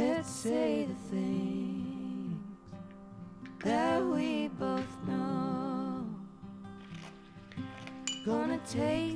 Let's say the things that we both know. Gonna take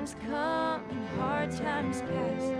times come and hard times pass.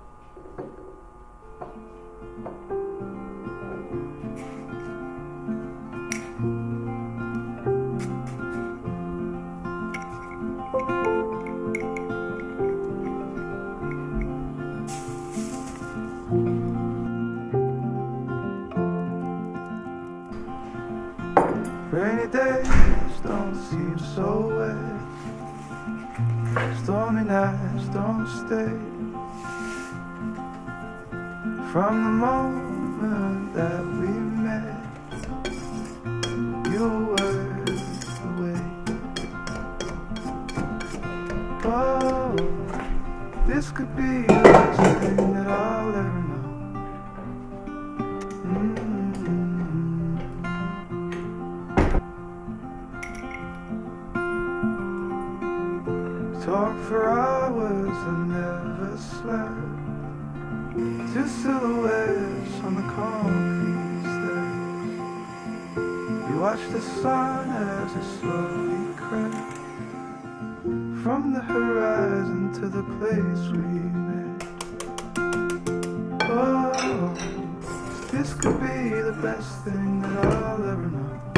From the horizon to the place we met. Oh, this could be the best thing that I'll ever know.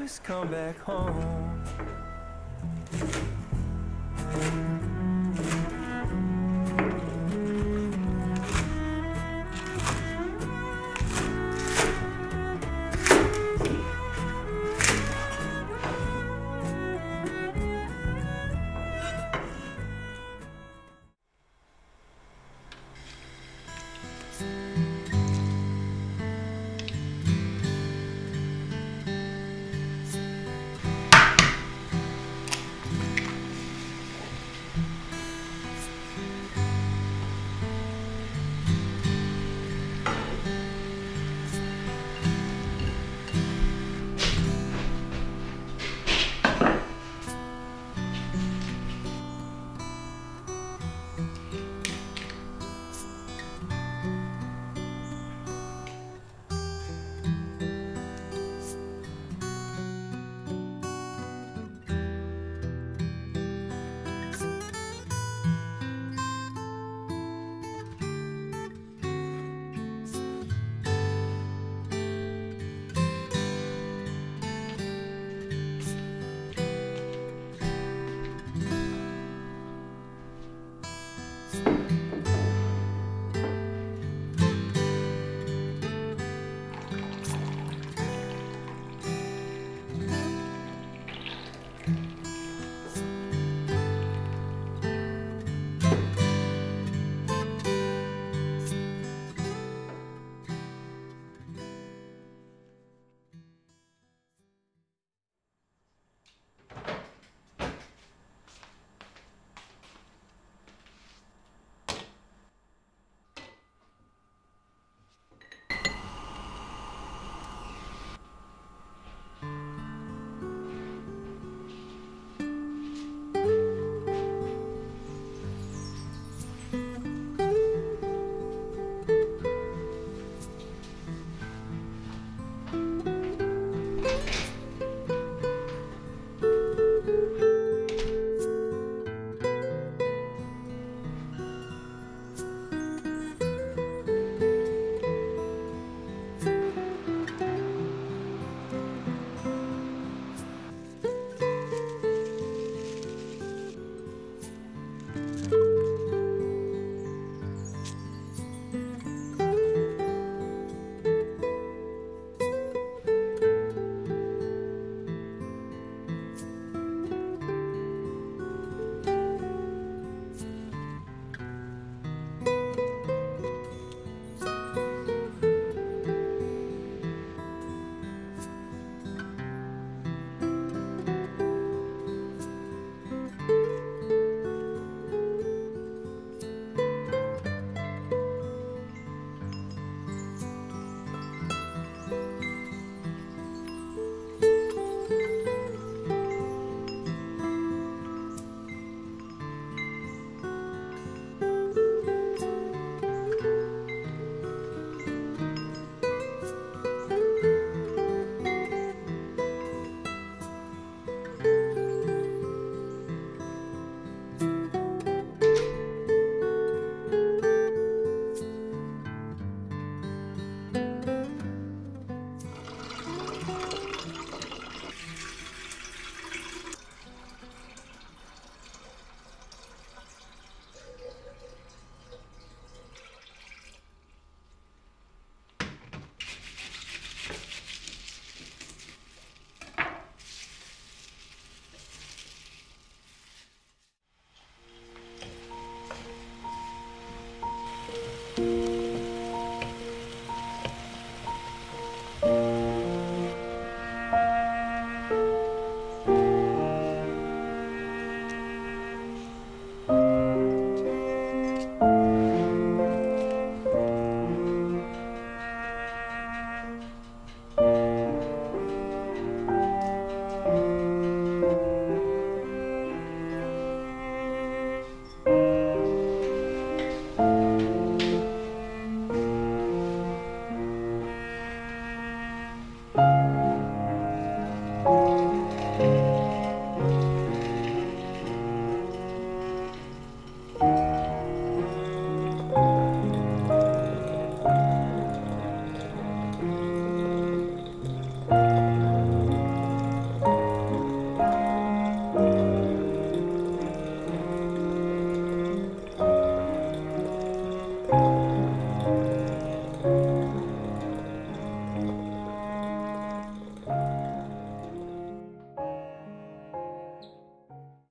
always come back home.